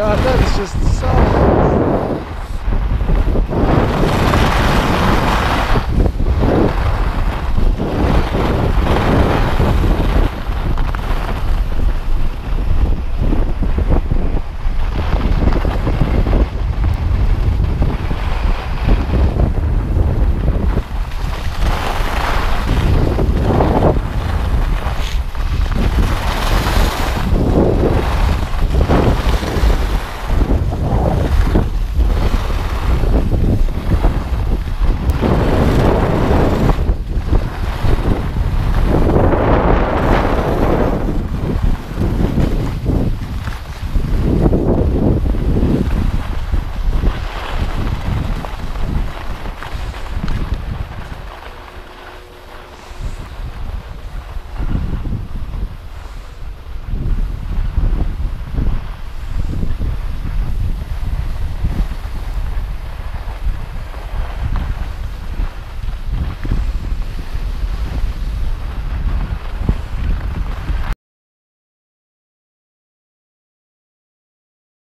God, that is just so